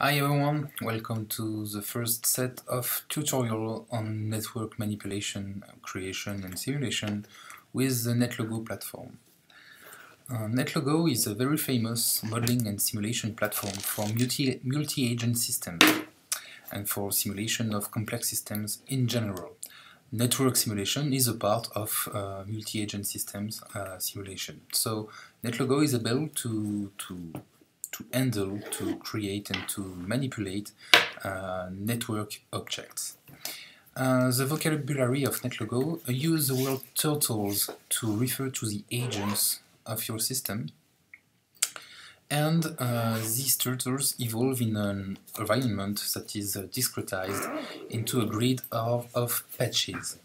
Hi everyone, welcome to the first set of tutorial on network manipulation, creation and simulation with the NetLogo platform. Uh, NetLogo is a very famous modeling and simulation platform for multi-agent multi systems and for simulation of complex systems in general. Network simulation is a part of uh, multi-agent systems uh, simulation. So NetLogo is able to, to to handle, to create and to manipulate uh, network objects. Uh, the vocabulary of NetLogo use the word turtles to refer to the agents of your system and uh, these turtles evolve in an environment that is uh, discretized into a grid of, of patches.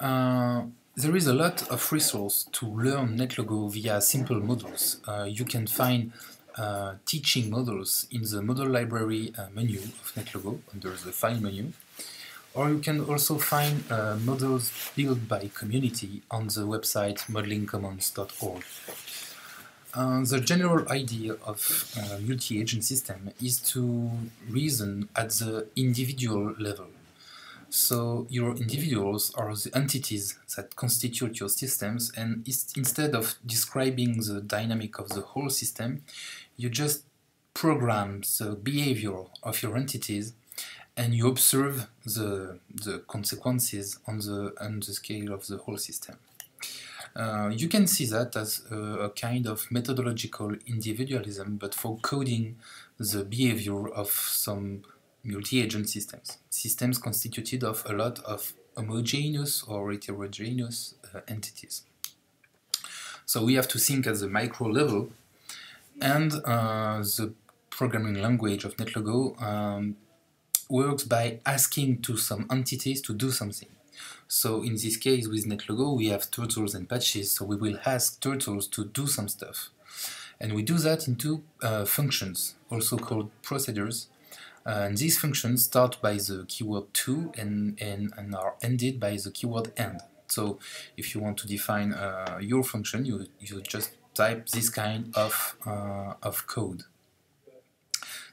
Uh, there is a lot of resource to learn NetLogo via simple models. Uh, you can find uh, teaching models in the model library uh, menu of NetLogo under the file menu. Or you can also find uh, models built by community on the website modelingcommons.org. Uh, the general idea of uh, multi-agent system is to reason at the individual level. So your individuals are the entities that constitute your systems and instead of describing the dynamic of the whole system, you just program the behavior of your entities and you observe the, the consequences on the, on the scale of the whole system. Uh, you can see that as a, a, kind of methodological individualism, but for coding the behavior of some multi-agent systems. Systems constituted of a lot of homogeneous or heterogeneous uh, entities. So we have to think at the micro level, and uh, the programming language of NetLogo um, works by asking to some entities to do something. So in this case with NetLogo we have turtles and patches, so we will ask turtles to do some stuff. And we do that into uh, functions, also called procedures, and these functions start by the keyword to and, and, and are ended by the keyword end. So if you want to define uh, your function, you, you just type this kind of, uh, of code.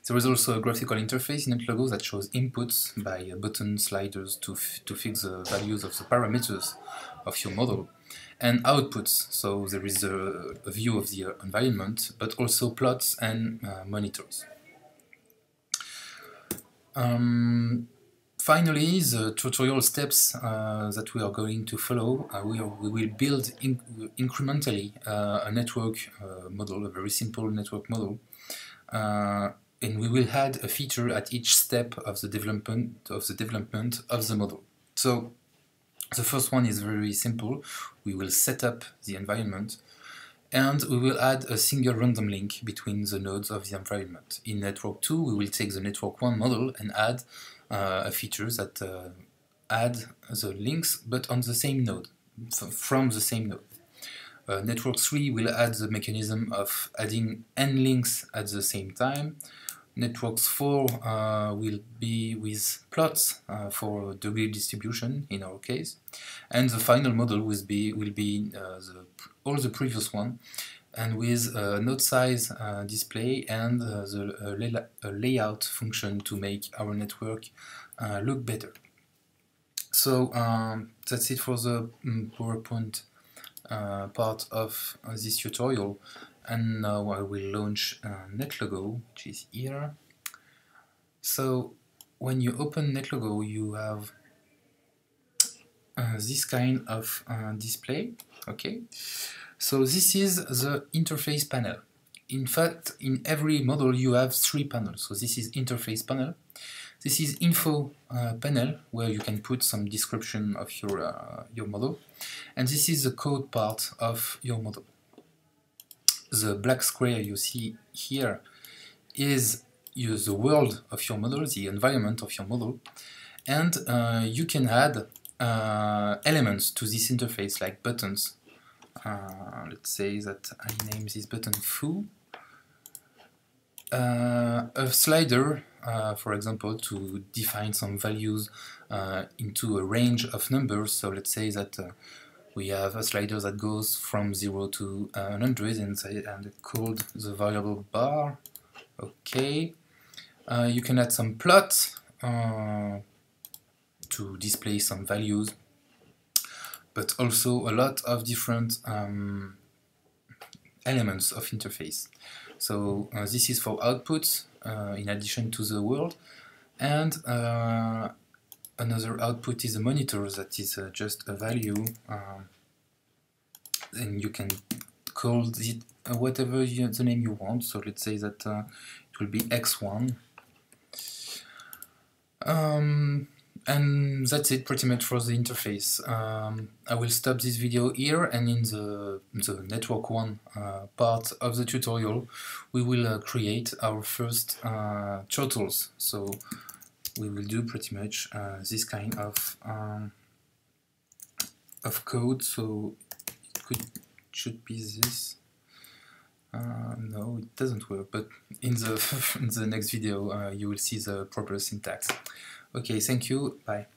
There is also a graphical interface in NetLogo that shows inputs by button sliders to, to fix the values of the parameters of your model, and outputs, so there is a, a view of the environment, but also plots and uh, monitors. Um, finally, the tutorial steps uh, that we are going to follow, uh, we, are, we, will build in, incrementally uh, a network uh, model, a very simple network model, uh, and we will add a feature at each step of the development of the development of the model. So the first one is very simple. We will set up the environment and we will add a single random link between the nodes of the environment. In network 2 we will take the network 1 model and add uh, a feature that uh, add the links but on the same node, from the same node. Uh, network 3 will add the mechanism of adding n links at the same time. Networks 4 uh, will be with plots uh, for degree distribution in our case. And the final model will be, will be uh, the all the previous one and with a node size uh, display and uh, the uh, layout function to make our network uh, look better. So um, that's it for the um, PowerPoint uh, part of uh, this tutorial and now I will launch NetLogo which is here. So when you open NetLogo you have this kind of display okay? So this is the interface panel. In fact in every model you have three panels. So this is interface panel. This is info uh, panel where you can put some description of your uh, your model. And this is the code part of your model the black square you see here is the world of your model, the environment of your model, and uh, you can add uh, elements to this interface like buttons. Uh, let's say that I name this button foo. Uh, a slider, uh, for example, to define some values uh, into a range of numbers. So let's say that we have a slider that goes from 0 to 100 and, and called the variable bar. Okay, uh, you can add some plots uh, to display some values, but also a lot of different um, elements of interface. So uh, this is for output uh, in addition to the world, and uh, another output is a monitor that is uh, just a value, um, and you can call it whatever you, the name you want. So let's say that it will be x1 um, and that's it pretty much for the interface. Um, I will stop this video here and in the, the network one uh, part of the tutorial we will uh, create our first uh, turtles. So we will do pretty much uh, this kind of um, of code. So it could should be this. Uh, no, it doesn't work, but in the, in the next video uh, you will see the proper syntax. Okay, thank you, bye.